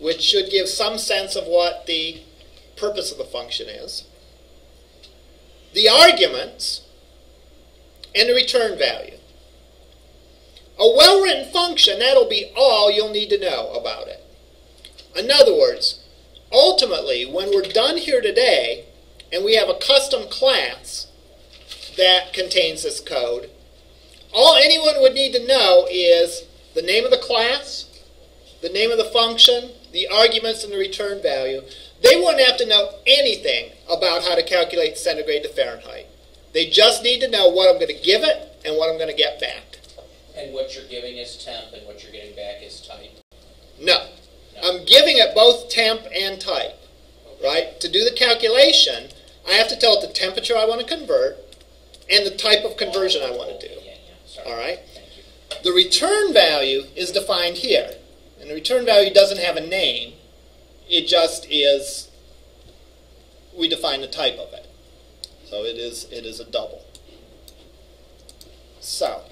which should give some sense of what the purpose of the function is, the arguments, and the return value. A well-written function, that'll be all you'll need to know about it. In other words, ultimately, when we're done here today, and we have a custom class that contains this code, all anyone would need to know is the name of the class, the name of the function, the arguments, and the return value. They wouldn't have to know anything about how to calculate centigrade to Fahrenheit. They just need to know what I'm going to give it and what I'm going to get back. And what you're giving is temp and what you're getting back is type? No. I'm giving it both temp and type, right? To do the calculation, I have to tell it the temperature I want to convert and the type of conversion I want to do. Yeah, yeah. All right? The return value is defined here. And the return value doesn't have a name. It just is, we define the type of it. So it is, it is a double. So,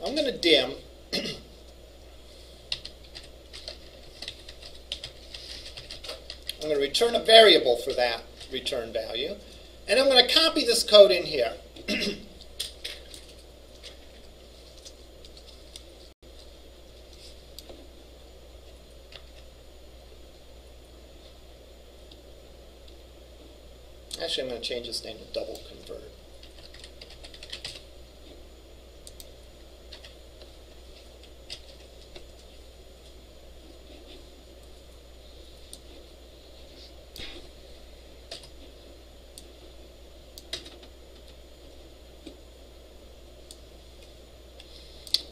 I'm going to dim. I'm going to return a variable for that return value. And I'm going to copy this code in here. Actually, I'm going to change this name to double convert.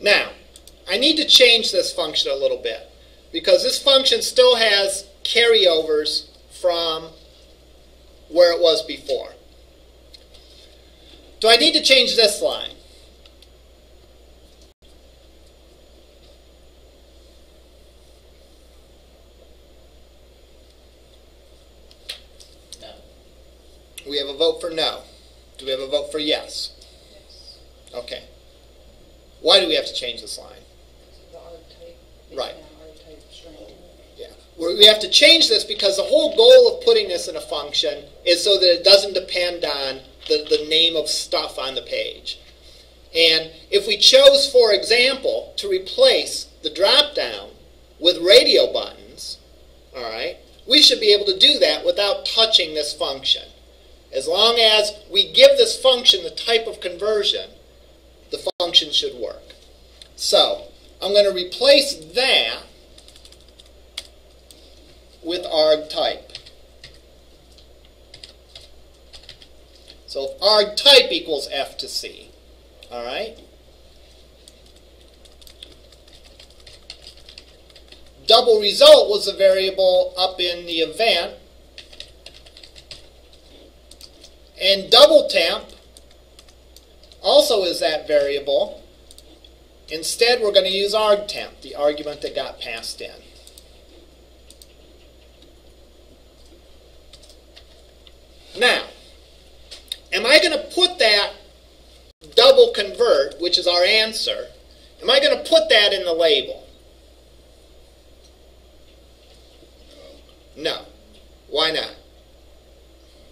Now, I need to change this function a little bit because this function still has carryovers from where it was before. Do I need to change this line? No. We have a vote for no. Do we have a vote for yes? Yes. Okay. Why do we have to change this line? The arg type. it's Right. now arg type string. Yeah. We have to change this because the whole goal of putting this in a function is so that it doesn't depend on the, the name of stuff on the page. And if we chose, for example, to replace the drop down with radio buttons, all right, we should be able to do that without touching this function. As long as we give this function the type of conversion, the function should work. So, I'm going to replace that with arg type. So arg type equals f to c. All right? Double result was a variable up in the event. And double temp also is that variable. Instead, we're going to use arg temp, the argument that got passed in. Now, am I going to put that double convert, which is our answer, am I going to put that in the label? No. Why not?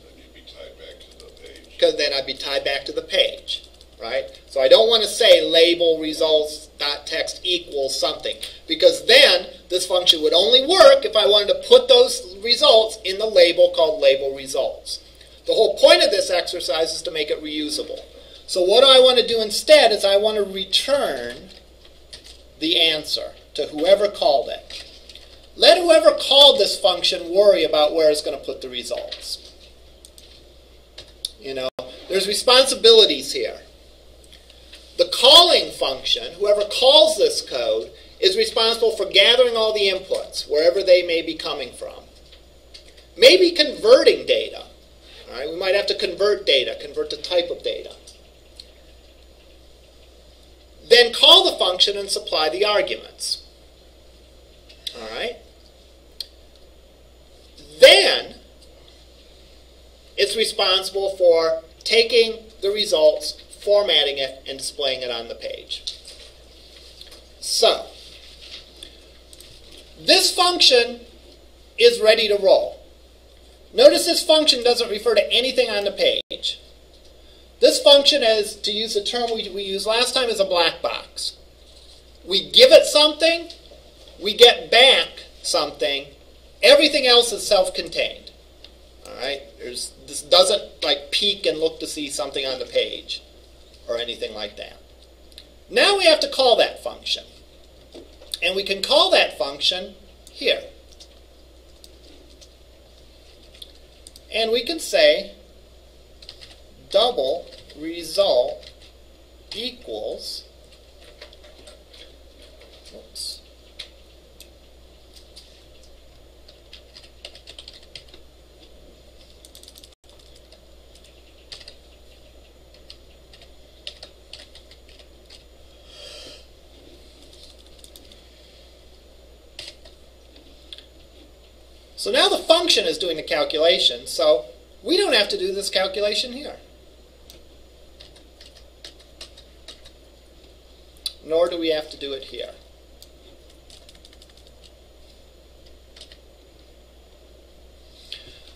Then you'd be tied back to the page. Because then I'd be tied back to the page, right? So I don't want to say label results dot text equals something because then this function would only work if I wanted to put those results in the label called label results. The whole point of this exercise is to make it reusable. So what I want to do instead is I want to return the answer to whoever called it. Let whoever called this function worry about where it's going to put the results. You know, there's responsibilities here. The calling function, whoever calls this code, is responsible for gathering all the inputs, wherever they may be coming from. Maybe converting data. We might have to convert data, convert the type of data. Then call the function and supply the arguments. All right? Then it's responsible for taking the results, formatting it, and displaying it on the page. So, this function is ready to roll. Notice this function doesn't refer to anything on the page. This function is, to use the term we, we used last time, is a black box. We give it something, we get back something, everything else is self-contained. All right, this doesn't like peek and look to see something on the page or anything like that. Now we have to call that function. And we can call that function here. And we can say double result equals oops, So now the function is doing the calculation, so we don't have to do this calculation here. Nor do we have to do it here.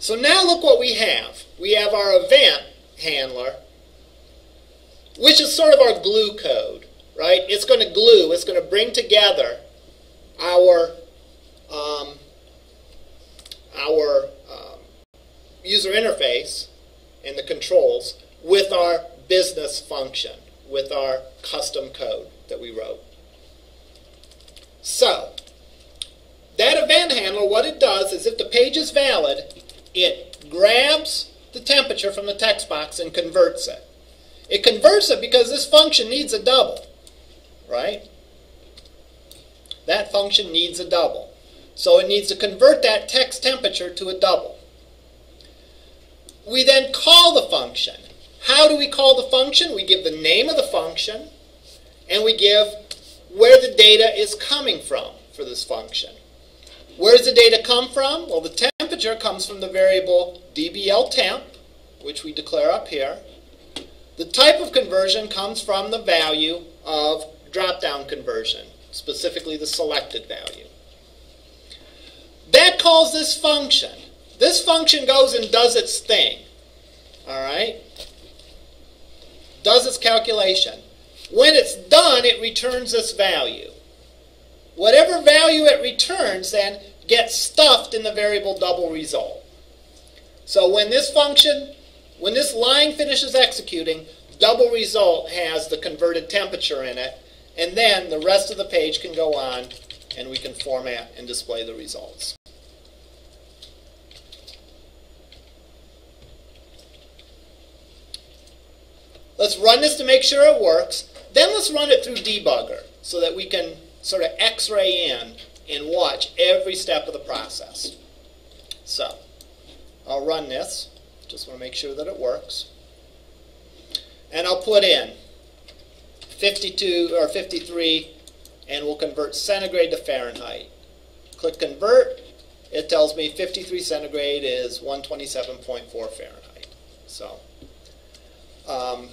So now look what we have. We have our event handler, which is sort of our glue code, right? It's going to glue, it's going to bring together our um, our um, user interface and the controls with our business function, with our custom code that we wrote. So, that event handler, what it does is if the page is valid, it grabs the temperature from the text box and converts it. It converts it because this function needs a double, right? That function needs a double. So it needs to convert that text temperature to a double. We then call the function. How do we call the function? We give the name of the function and we give where the data is coming from for this function. Where does the data come from? Well, the temperature comes from the variable dBl temp, which we declare up here. The type of conversion comes from the value of drop-down conversion, specifically the selected value. That calls this function. This function goes and does its thing. All right? Does its calculation. When it's done, it returns this value. Whatever value it returns then gets stuffed in the variable double result. So when this function, when this line finishes executing, double result has the converted temperature in it, and then the rest of the page can go on and we can format and display the results. Let's run this to make sure it works. Then let's run it through debugger so that we can sort of x-ray in and watch every step of the process. So, I'll run this. Just want to make sure that it works. And I'll put in 52 or 53 and we'll convert centigrade to Fahrenheit. Click convert. It tells me 53 centigrade is 127.4 Fahrenheit. So, um,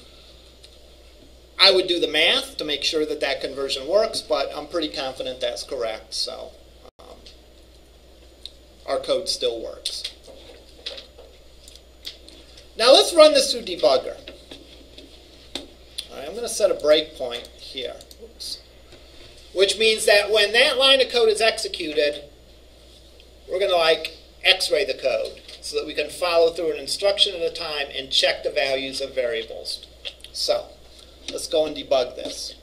I would do the math to make sure that that conversion works, but I'm pretty confident that's correct. So, um, our code still works. Now let's run this through debugger. All right, I'm going to set a breakpoint here. Oops which means that when that line of code is executed, we're going to like x-ray the code so that we can follow through an instruction at a time and check the values of variables. So, let's go and debug this.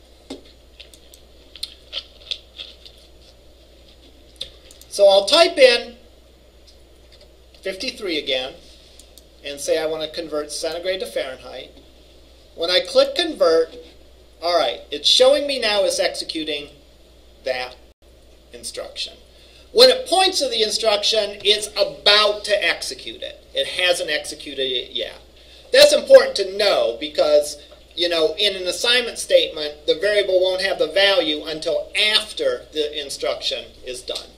So I'll type in 53 again and say I want to convert centigrade to Fahrenheit. When I click convert, all right, it's showing me now it's executing that instruction. When it points to the instruction, it's about to execute it. It hasn't executed it yet. That's important to know because, you know, in an assignment statement, the variable won't have the value until after the instruction is done.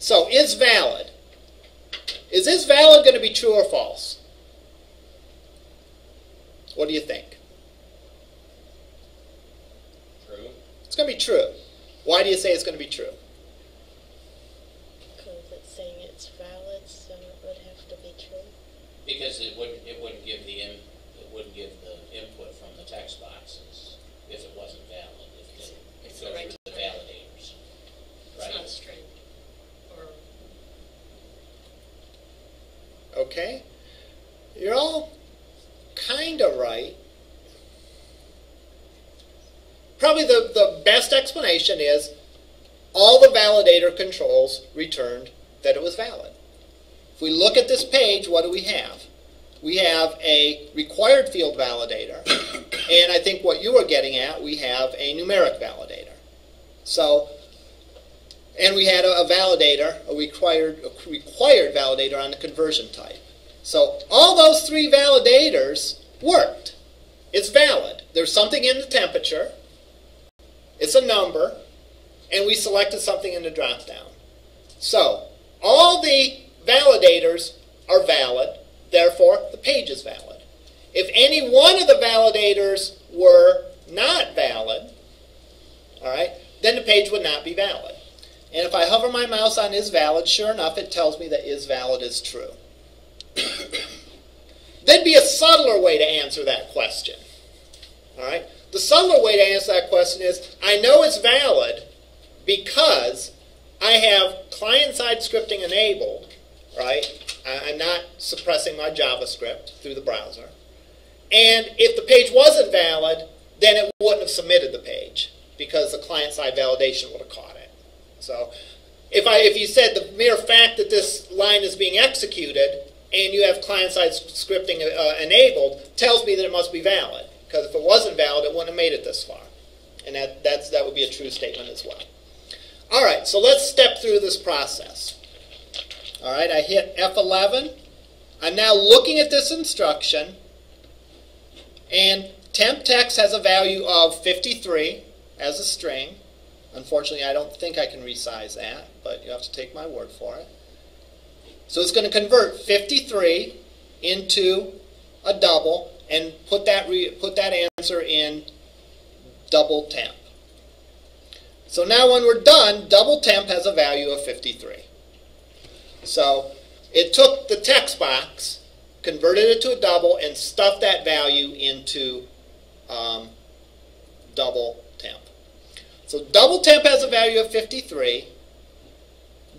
So, is valid. Is this valid going to be true or false? What do you think? True. It's going to be true. Why do you say it's going to be true? Because it's saying it's valid, so it would have to be true. Because it wouldn't, it wouldn't give the, in- it wouldn't give the input from the text boxes if it wasn't valid, if it It's didn't the go right through the term. validators. It's not a Right? string. Or, Okay? You're all kind of right. Probably the, the best explanation is all the validator controls returned that it was valid. If we look at this page, what do we have? We have a required field validator, and I think what you were getting at, we have a numeric validator. So, and we had a, a validator, a required, a required validator on the conversion type. So all those three validators worked. It's valid. There's something in the temperature. It's a number, and we selected something in the dropdown. So all the validators are valid. Therefore, the page is valid. If any one of the validators were not valid, all right, then the page would not be valid. And if I hover my mouse on is valid, sure enough, it tells me that is valid is true. There'd be a subtler way to answer that question. All right? The subtler way to answer that question is I know it's valid because I have client-side scripting enabled, right? I'm not suppressing my JavaScript through the browser. And if the page wasn't valid, then it wouldn't have submitted the page because the client-side validation would have caught it. So if I if you said the mere fact that this line is being executed and you have client-side scripting uh, enabled tells me that it must be valid because if it wasn't valid, it wouldn't have made it this far, and that that's that would be a true statement as well. All right, so let's step through this process. All right, I hit F11. I'm now looking at this instruction, and temp text has a value of 53 as a string. Unfortunately, I don't think I can resize that, but you have to take my word for it. So it's going to convert 53 into a double and put that put that answer in double temp. So now when we're done, double temp has a value of 53. So it took the text box, converted it to a double, and stuffed that value into um, double. So double temp has a value of 53.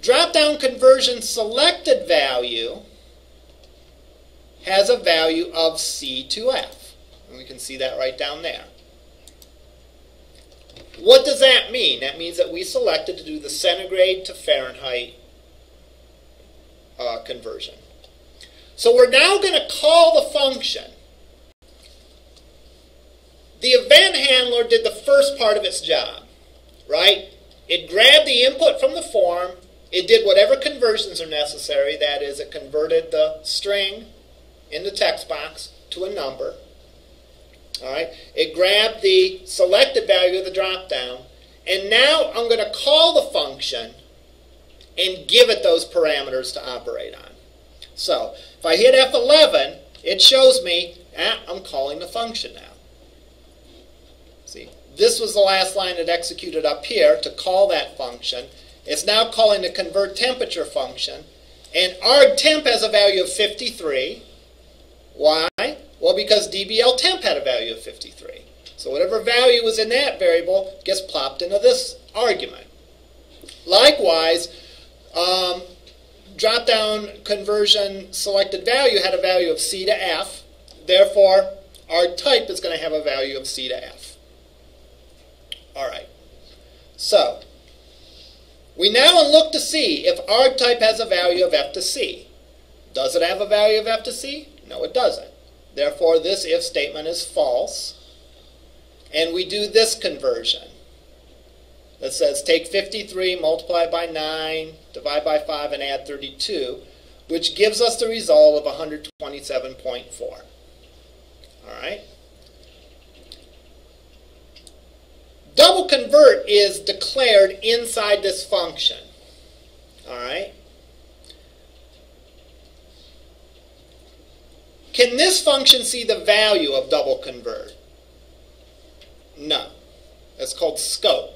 Drop down conversion selected value has a value of C to F. And we can see that right down there. What does that mean? That means that we selected to do the centigrade to Fahrenheit uh, conversion. So we're now going to call the function. The event handler did the first part of its job, right? It grabbed the input from the form, it did whatever conversions are necessary, that is, it converted the string in the text box to a number. All right, it grabbed the selected value of the dropdown, and now I'm going to call the function and give it those parameters to operate on. So if I hit F11, it shows me, ah, I'm calling the function now. This was the last line it executed up here to call that function. It's now calling the convert temperature function, and arg temp has a value of 53. Why? Well, because dbl temp had a value of 53. So whatever value was in that variable gets plopped into this argument. Likewise, um, drop down conversion selected value had a value of C to F. Therefore, arg type is going to have a value of C to F. All right. So, we now look to see if arg type has a value of F to C. Does it have a value of F to C? No, it doesn't. Therefore, this if statement is false. And we do this conversion that says take 53, multiply by 9, divide by 5, and add 32, which gives us the result of 127.4. All right? Double convert is declared inside this function. All right? Can this function see the value of double convert? No. That's called scope.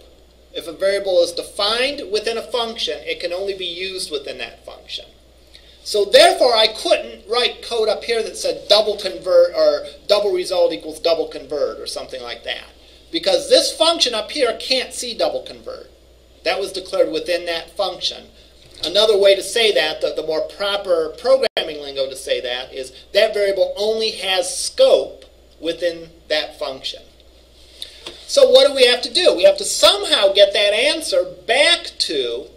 if a variable is defined within a function, it can only be used within that function. So therefore, I couldn't write code up here that said double convert or double result equals double convert or something like that. Because this function up here can't see double convert. That was declared within that function. Another way to say that, the, the more proper programming lingo to say that, is that variable only has scope within that function. So what do we have to do? We have to somehow get that answer back to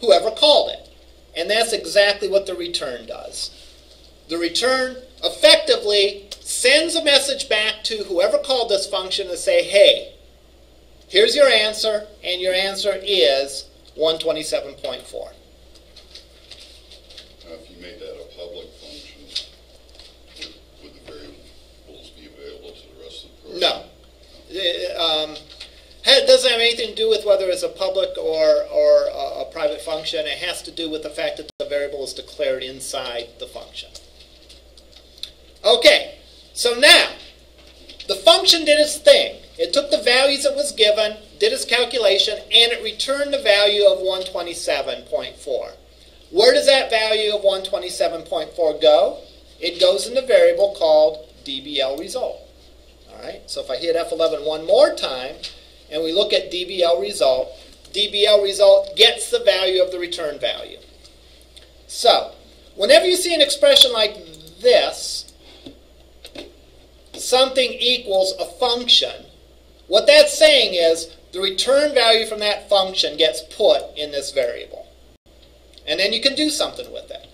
whoever called it. And that's exactly what the return does. The return effectively sends a message back to whoever called this function to say, hey, here's your answer, and your answer is 127.4. Now, if you made that a public function, would, would the variables be available to the rest of the program? No. Uh, um, it doesn't have anything to do with whether it's a public or, or a, a private function. It has to do with the fact that the variable is declared inside the function. Okay, so now, the function did its thing. It took the values it was given, did its calculation, and it returned the value of 127.4. Where does that value of 127.4 go? It goes in the variable called DBL result. All right, so if I hit F11 one more time, and we look at DBL result, DBL result gets the value of the return value. So, whenever you see an expression like this, something equals a function, what that's saying is the return value from that function gets put in this variable. And then you can do something with it.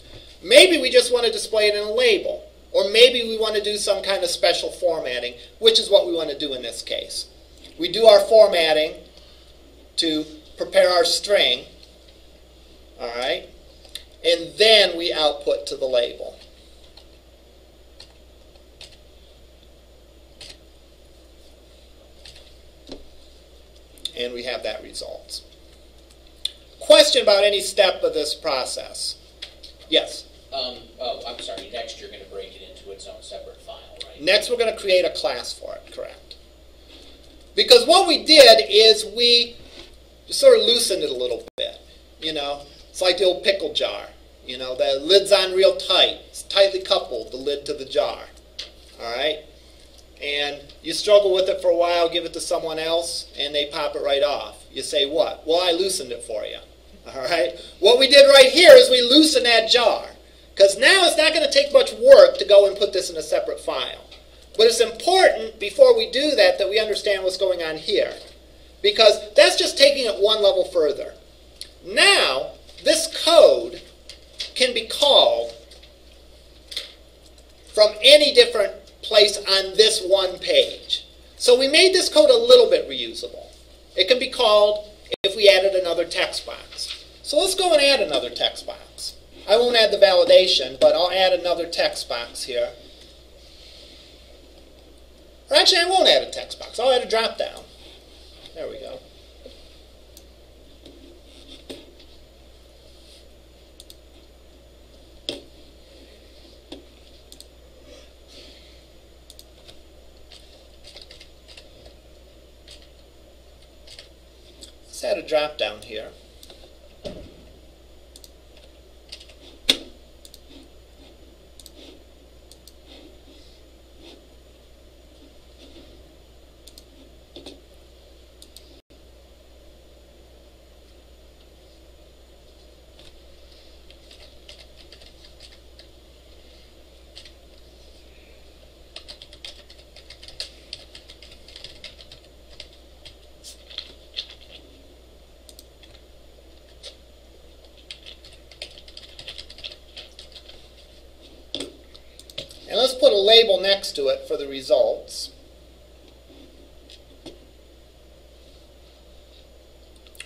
Maybe we just want to display it in a label. Or maybe we want to do some kind of special formatting, which is what we want to do in this case. We do our formatting to prepare our string, all right, and then we output to the label. And we have that result. Question about any step of this process? Yes. Um, oh, I'm sorry, next you're gonna break it into its own separate file, right? Next, we're going to create a class for it, correct? Because what we did is we sort of loosened it a little bit. You know, it's like the old pickle jar. You know, the lid's on real tight. It's tightly coupled, the lid to the jar. All right? And you struggle with it for a while, give it to someone else, and they pop it right off. You say, what? Well, I loosened it for you. All right? What we did right here is we loosened that jar. Because now it's not going to take much work to go and put this in a separate file. But it's important before we do that that we understand what's going on here. Because that's just taking it one level further. Now, this code can be called from any different place on this one page. So we made this code a little bit reusable. It can be called if we added another text box. So let's go and add another text box. I won't add the validation, but I'll add another text box here. Or actually, I won't add a text box. I'll add a drop down. There we go. Let's add a drop down here. And let's put a label next to it for the results.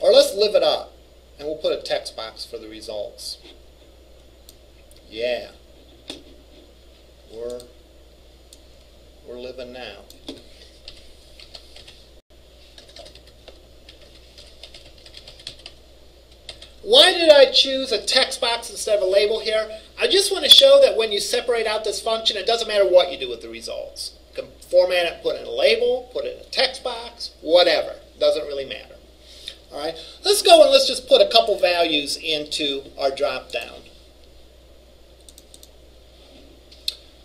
Or let's live it up, and we'll put a text box for the results. Yeah. We're, we're living now. Why did I choose a text box instead of a label here? I just want to show that when you separate out this function, it doesn't matter what you do with the results. You can format it, put in a label, put it in a text box, whatever. Doesn't really matter. All right, let's go and let's just put a couple values into our drop down.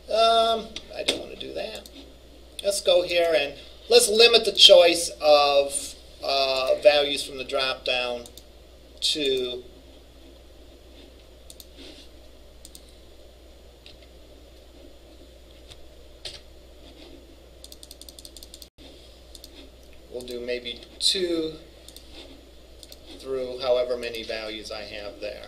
Um, I don't want to do that. Let's go here and let's limit the choice of uh, values from the drop down to we'll do maybe two through however many values I have there.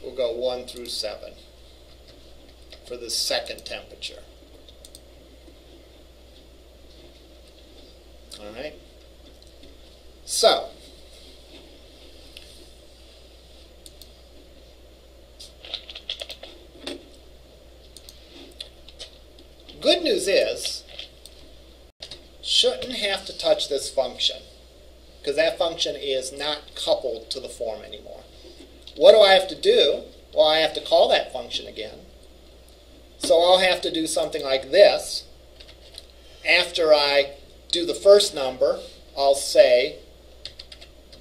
We'll go 1 through 7 for the second temperature. All right? So, good news is, shouldn't have to touch this function because that function is not coupled to the form anymore. What do I have to do? Well, I have to call that function again. So I'll have to do something like this. After I do the first number, I'll say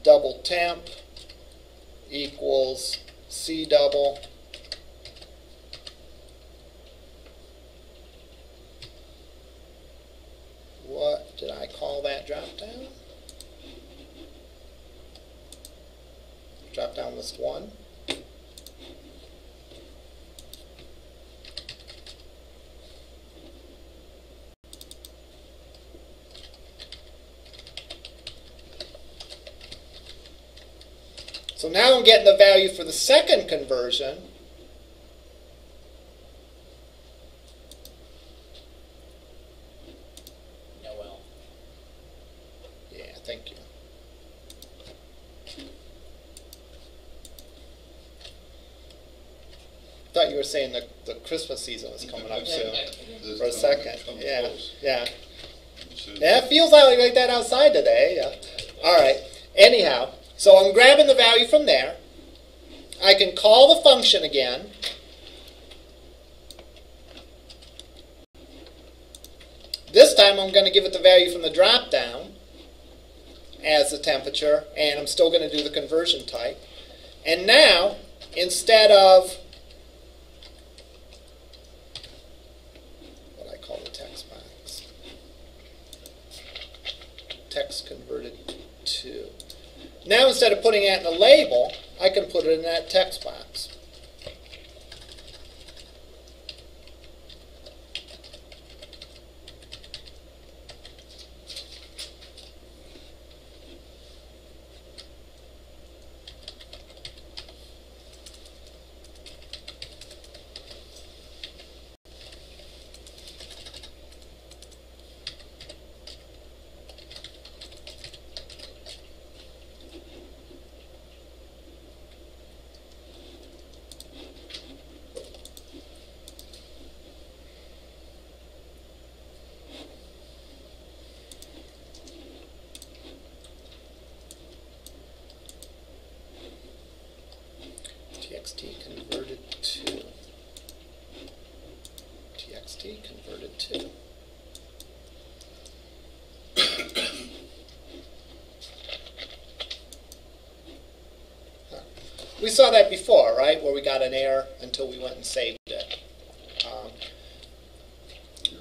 double temp equals C double what did I call that drop down? List one. So now I'm getting the value for the second conversion. Noel. Yeah, thank you. Thought saying the, the Christmas season was coming up soon. For a second. comes Yeah, yeah. Yeah, it feels like, like that outside today. Yeah. All right. Anyhow, so I'm grabbing the value from there. I can call the function again. This time I'm going to give it the value from the drop down as the temperature, and I'm still going to do the conversion type. And now, instead of what I call the text box, text converted to. Now instead of putting that in a label, I can put it in that text box. We saw that before right where we got an error until we went and saved it. Um,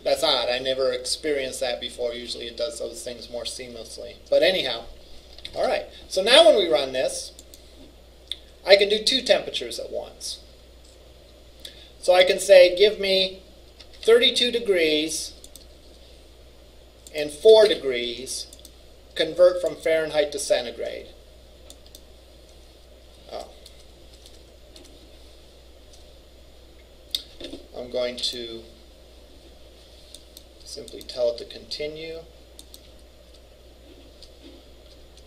that's odd. I never experienced that before. Usually it does those things more seamlessly. But anyhow all right. So now when we run this I can do two temperatures at once. So I can say, give me 32 degrees and 4 degrees, convert from Fahrenheit to centigrade. I'm going to simply tell it to continue.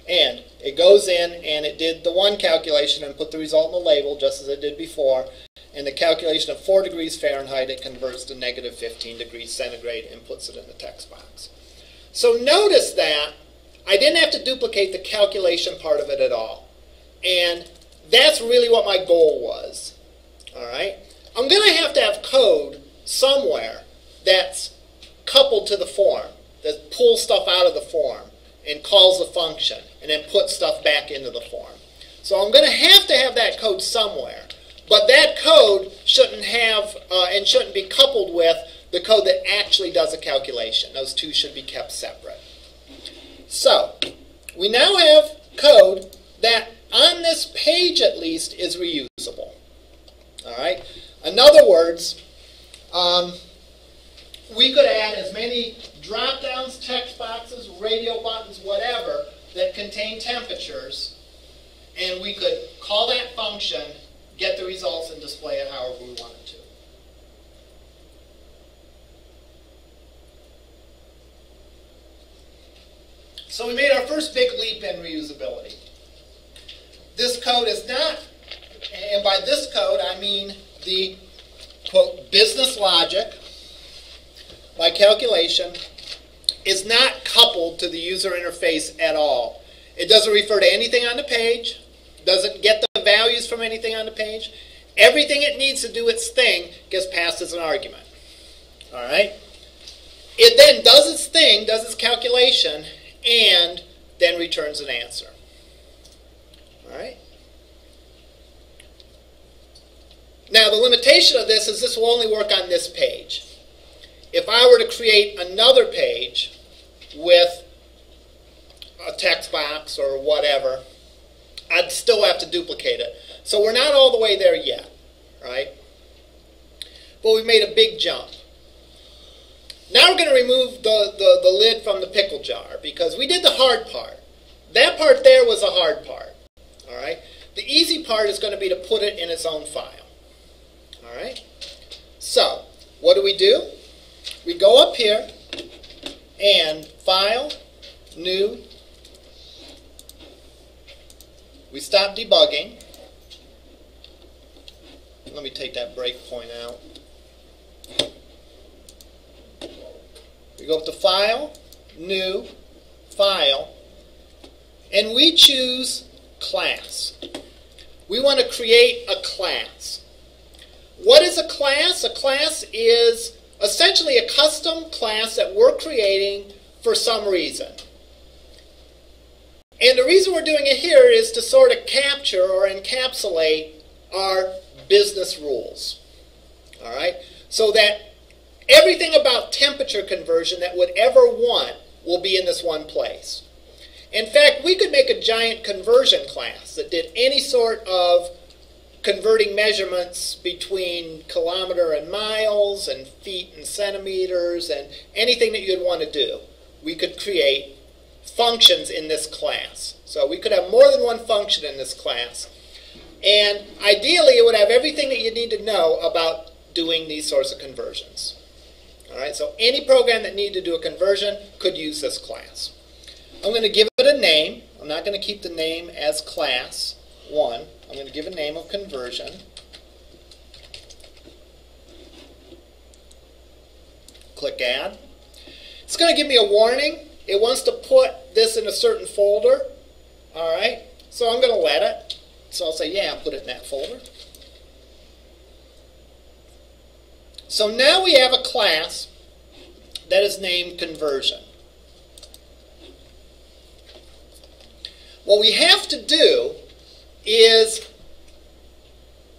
And it goes in and it did the one calculation and put the result in the label just as it did before. And the calculation of 4 degrees Fahrenheit, it converts to negative 15 degrees centigrade and puts it in the text box. So notice that I didn't have to duplicate the calculation part of it at all. And that's really what my goal was. All right? I'm going to have to have code somewhere that's coupled to the form, that pulls stuff out of the form and calls the function and then puts stuff back into the form. So I'm going to have to have that code somewhere. But that code shouldn't have uh, and shouldn't be coupled with the code that actually does a calculation. Those two should be kept separate. So, we now have code that on this page at least is reusable. All right. In other words, um, we could add as many drop downs, text boxes, radio buttons, whatever that contain temperatures, and we could call that function, get the results, and display it however we wanted to. So we made our first big leap in reusability. This code is not, and by this code I mean the quote business logic, by calculation, is not coupled to the user interface at all. It doesn't refer to anything on the page, doesn't get the values from anything on the page. Everything it needs to do its thing gets passed as an argument. All right? It then does its thing, does its calculation, and then returns an answer. All right? Now, the limitation of this is this will only work on this page. If I were to create another page with a text box or whatever, I'd still have to duplicate it. So we're not all the way there yet, right? But we've made a big jump. Now we're going to remove the, the, the lid from the pickle jar because we did the hard part. That part there was a hard part, all right? The easy part is going to be to put it in its own file. All right? So, what do we do? We go up here and File, New. We stop debugging. Let me take that breakpoint out. We go up to File, New, File, and we choose Class. We want to create a class. What is a class? A class is essentially a custom class that we're creating for some reason. And the reason we're doing it here is to sort of capture or encapsulate our business rules. All right? So that everything about temperature conversion that would ever want will be in this one place. In fact, we could make a giant conversion class that did any sort of converting measurements between kilometer and miles and feet and centimeters and anything that you'd want to do. We could create functions in this class. So we could have more than one function in this class. And ideally, it would have everything that you need to know about doing these sorts of conversions. All right, so any program that needed to do a conversion could use this class. I'm going to give it a name. I'm not going to keep the name as class 1. I'm going to give a name of conversion. Click Add. It's going to give me a warning. It wants to put this in a certain folder. All right, so I'm going to let it. So I'll say, yeah, I'll put it in that folder. So now we have a class that is named conversion. What we have to do is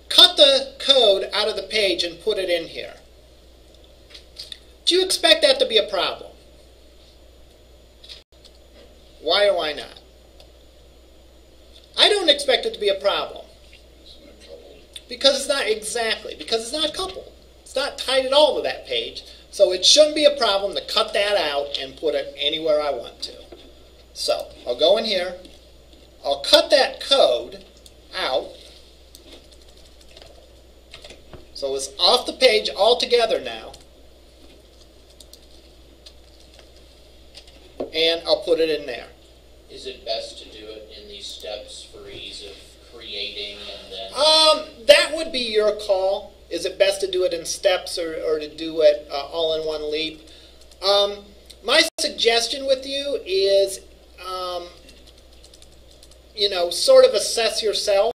cut the code out of the page and put it in here. Do you expect that to be a problem? Why or why not? I don't expect it to be a problem. Because it's not exactly, because it's not coupled. It's not tied at all to that page. So it shouldn't be a problem to cut that out and put it anywhere I want to. So I'll go in here, I'll cut that code out. So it's off the page altogether now. And I'll put it in there. Is it best to do it in these steps for ease of creating and then? Um, that would be your call. Is it best to do it in steps or, or to do it uh, all in one leap? Um, my suggestion with you is um, you know, sort of assess yourself